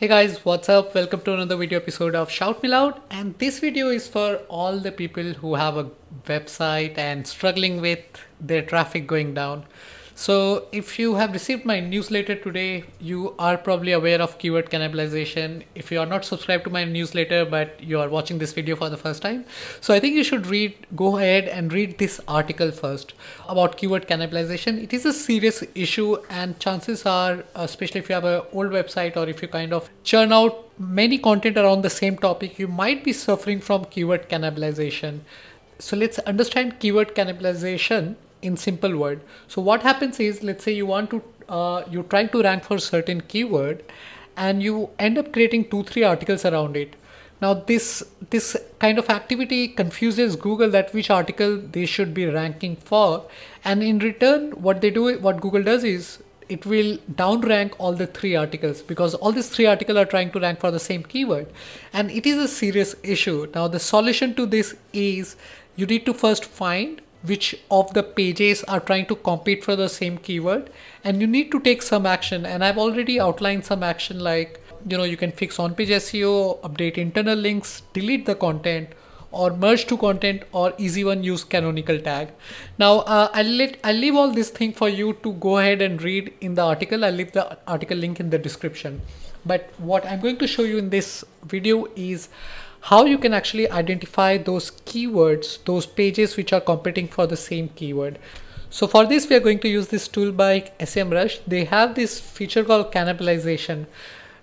Hey guys, what's up? Welcome to another video episode of Shout Me Loud. And this video is for all the people who have a website and struggling with their traffic going down. So if you have received my newsletter today, you are probably aware of keyword cannibalization. If you are not subscribed to my newsletter, but you are watching this video for the first time, so I think you should read, go ahead and read this article first about keyword cannibalization. It is a serious issue and chances are, especially if you have an old website or if you kind of churn out many content around the same topic, you might be suffering from keyword cannibalization. So let's understand keyword cannibalization in simple word. So what happens is let's say you want to uh, you're trying to rank for a certain keyword and you end up creating two three articles around it. Now this this kind of activity confuses google that which article they should be ranking for. And in return what they do what google does is it will downrank all the three articles because all these three articles are trying to rank for the same keyword. And it is a serious issue. Now the solution to this is you need to first find which of the pages are trying to compete for the same keyword. And you need to take some action. And I've already outlined some action like you know you can fix on page SEO update internal links delete the content or merge to content or easy one use canonical tag. Now uh, I'll let I'll leave all this thing for you to go ahead and read in the article. I'll leave the article link in the description. But what I'm going to show you in this video is how you can actually identify those keywords, those pages which are competing for the same keyword. So for this, we are going to use this tool by SEMrush. They have this feature called cannibalization.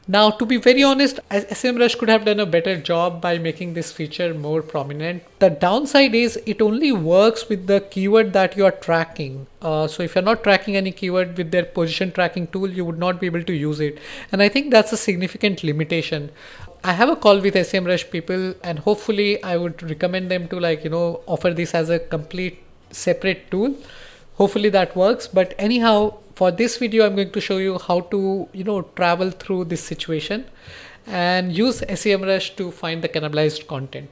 Now, to be very honest, SEMrush could have done a better job by making this feature more prominent. The downside is it only works with the keyword that you are tracking. Uh, so if you're not tracking any keyword with their position tracking tool, you would not be able to use it. And I think that's a significant limitation. I have a call with SEMrush people and hopefully I would recommend them to like, you know, offer this as a complete separate tool. Hopefully that works. But anyhow, for this video, I'm going to show you how to, you know, travel through this situation and use SEMrush to find the cannibalized content.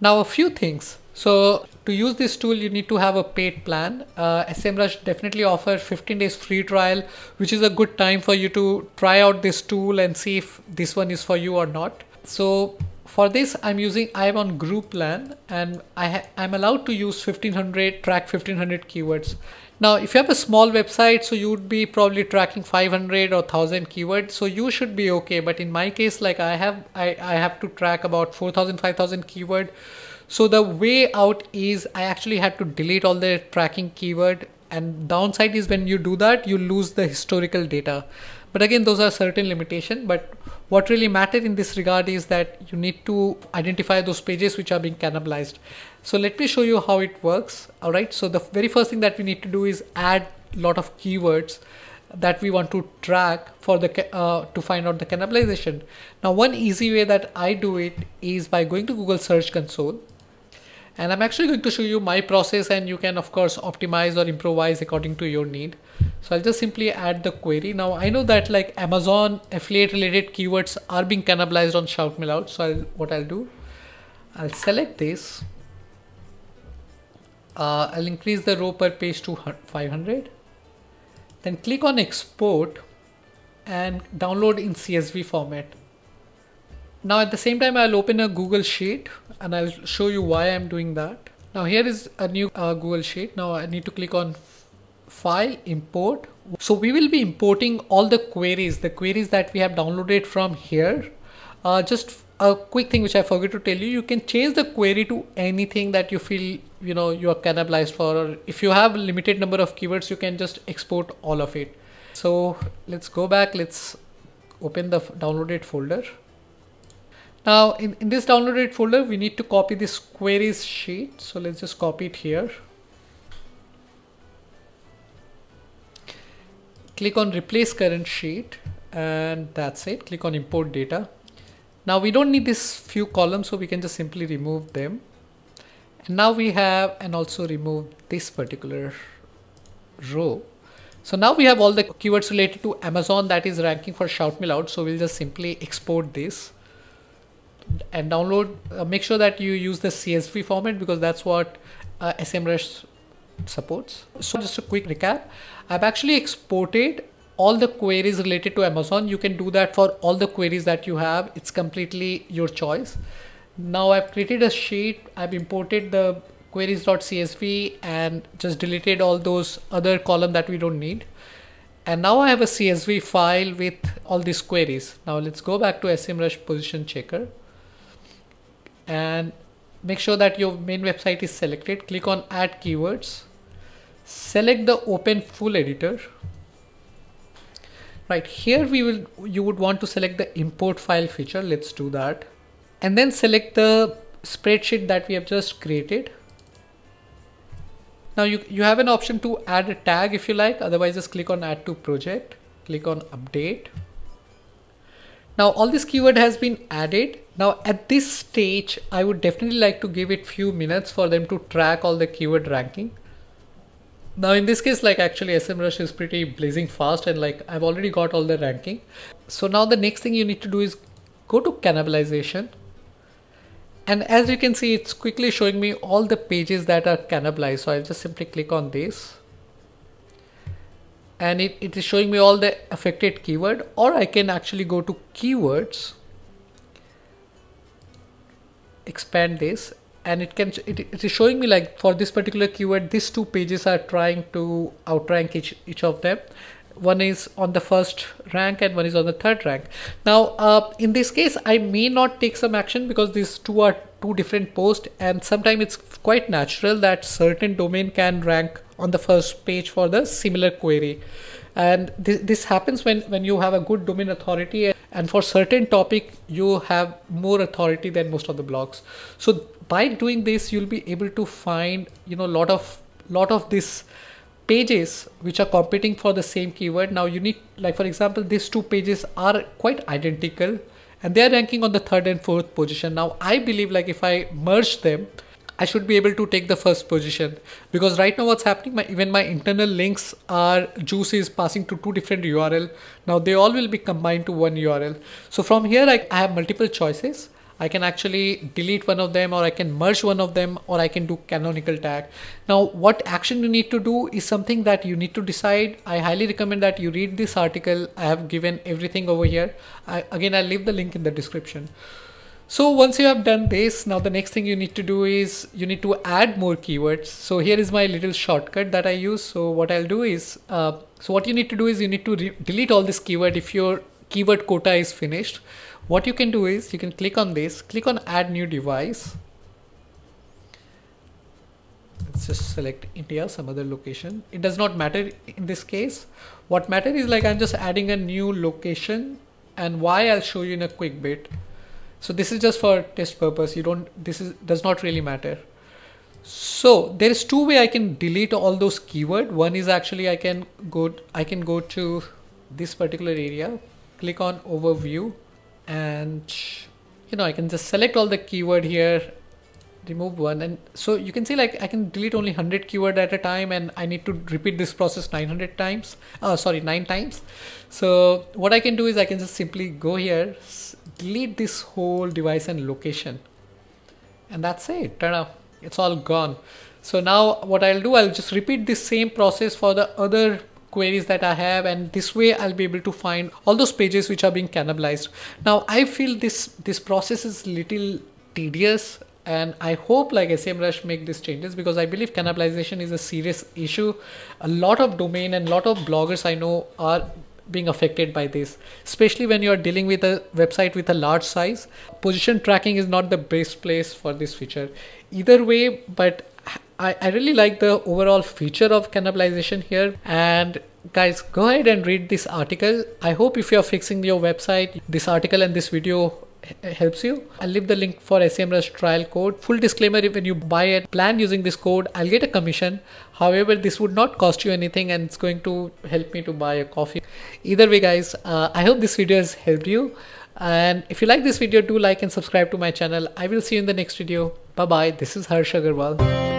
Now, a few things. So to use this tool, you need to have a paid plan. Uh, SEMrush definitely offers 15 days free trial, which is a good time for you to try out this tool and see if this one is for you or not. So for this, I'm using, I'm on group plan and I I'm allowed to use 1500, track 1500 keywords. Now, if you have a small website, so you would be probably tracking 500 or 1000 keywords. So you should be okay. But in my case, like I have, I, I have to track about 4000, 5000 keyword. So the way out is I actually had to delete all the tracking keyword and downside is when you do that, you lose the historical data. But again, those are certain limitation. But what really matters in this regard is that you need to identify those pages which are being cannibalized. So let me show you how it works. All right. So the very first thing that we need to do is add a lot of keywords that we want to track for the uh, to find out the cannibalization. Now, one easy way that I do it is by going to Google Search Console and I'm actually going to show you my process and you can of course optimize or improvise according to your need. So I'll just simply add the query. Now I know that like Amazon affiliate related keywords are being cannibalized on Shout. So I'll, what I'll do, I'll select this. Uh, I'll increase the row per page to 500. Then click on export and download in CSV format. Now at the same time, I'll open a Google Sheet and I'll show you why I'm doing that. Now here is a new uh, Google Sheet. Now I need to click on File, Import. So we will be importing all the queries, the queries that we have downloaded from here. Uh, just a quick thing which I forgot to tell you, you can change the query to anything that you feel you know you are cannibalized for or if you have limited number of keywords you can just export all of it. So let's go back, let's open the downloaded folder. Now in, in this downloaded folder, we need to copy this queries sheet. So let's just copy it here. Click on replace current sheet and that's it. Click on import data. Now we don't need this few columns, so we can just simply remove them. And now we have and also remove this particular row. So now we have all the keywords related to Amazon that is ranking for Shout Me Loud. So we'll just simply export this and download uh, make sure that you use the CSV format because that's what uh, SEMrush supports so just a quick recap I've actually exported all the queries related to Amazon. You can do that for all the queries that you have. It's completely your choice. Now I've created a sheet. I've imported the queries.csv and just deleted all those other column that we don't need. And now I have a CSV file with all these queries. Now let's go back to SEMrush position checker and make sure that your main website is selected. Click on add keywords. Select the open full editor. Right here we will you would want to select the import file feature. Let's do that. And then select the spreadsheet that we have just created now you, you have an option to add a tag if you like, otherwise just click on add to project, click on update. Now all this keyword has been added. Now at this stage, I would definitely like to give it few minutes for them to track all the keyword ranking. Now in this case, like actually SEMrush is pretty blazing fast and like I've already got all the ranking. So now the next thing you need to do is go to cannibalization and as you can see it's quickly showing me all the pages that are cannibalized so I'll just simply click on this and it, it is showing me all the affected keyword or I can actually go to keywords expand this and it can it, it is showing me like for this particular keyword these two pages are trying to outrank each each of them one is on the first rank and one is on the third rank. Now uh, in this case i may not take some action because these two are two different posts and sometimes it's quite natural that certain domain can rank on the first page for the similar query. And this, this happens when when you have a good domain authority and for certain topic you have more authority than most of the blogs so by doing this you'll be able to find you know a lot of lot of this pages which are competing for the same keyword. Now you need like for example these two pages are quite identical and they are ranking on the third and fourth position. Now i believe like if i merge them I should be able to take the first position because right now what's happening my even my internal links are juice is passing to two different URL now they all will be combined to one URL so from here I, I have multiple choices I can actually delete one of them or I can merge one of them or I can do canonical tag. Now what action you need to do is something that you need to decide. I highly recommend that you read this article. I have given everything over here. I, again, I'll leave the link in the description. So once you have done this, now the next thing you need to do is you need to add more keywords. So here is my little shortcut that I use. So what I'll do is, uh, so what you need to do is you need to delete all this keyword if your keyword quota is finished what you can do is you can click on this click on add new device. Let's just select India some other location. It does not matter in this case. What matter is like I'm just adding a new location and why I'll show you in a quick bit. So this is just for test purpose. You don't this is does not really matter. So there is two way I can delete all those keyword. One is actually I can go I can go to this particular area click on overview and you know I can just select all the keyword here remove one and so you can see like I can delete only 100 keyword at a time and I need to repeat this process 900 times uh, sorry nine times. So what I can do is I can just simply go here delete this whole device and location. And that's it turn up it's all gone. So now what I'll do I'll just repeat this same process for the other queries that I have and this way I'll be able to find all those pages which are being cannibalized. Now I feel this this process is little tedious and I hope like SEMrush make these changes because I believe cannibalization is a serious issue. A lot of domain and lot of bloggers I know are being affected by this especially when you're dealing with a website with a large size position tracking is not the best place for this feature either way but I, I really like the overall feature of cannibalization here. And guys go ahead and read this article. I hope if you're fixing your website this article and this video helps you. I'll leave the link for semrush trial code. Full disclaimer when you buy a plan using this code i'll get a commission. However this would not cost you anything and it's going to help me to buy a coffee. Either way guys uh, i hope this video has helped you. And if you like this video do like and subscribe to my channel. I will see you in the next video. Bye bye this is Harsh Agrawal